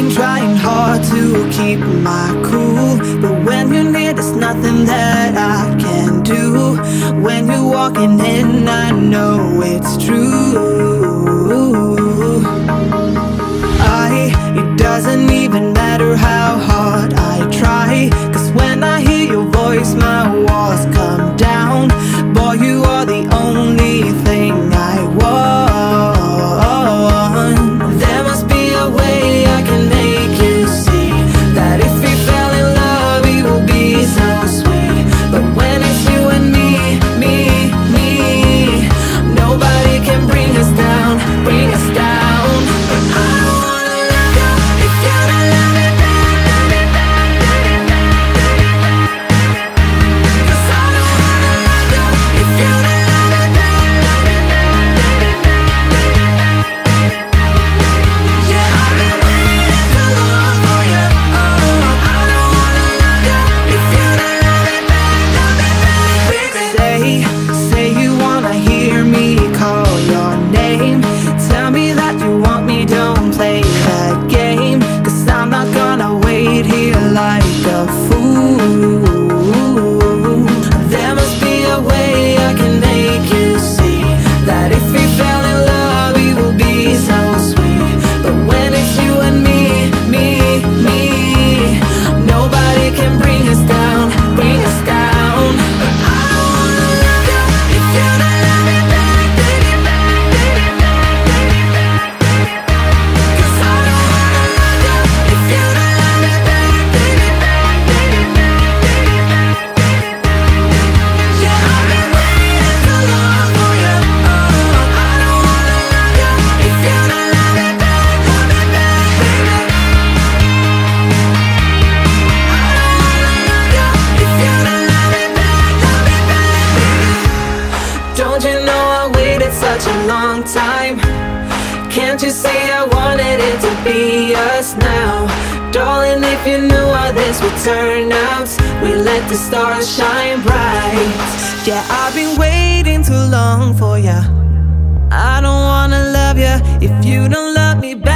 been trying hard to keep my cool. But when you're near, there's nothing that I can do. When you're walking in, I know it's true. I, it doesn't even matter how hard I try. Cause when I hear your voice, my walls come Can't you say I wanted it to be us now? Darling, if you knew how this would turn out We let the stars shine bright Yeah, I've been waiting too long for ya I don't wanna love ya if you don't love me back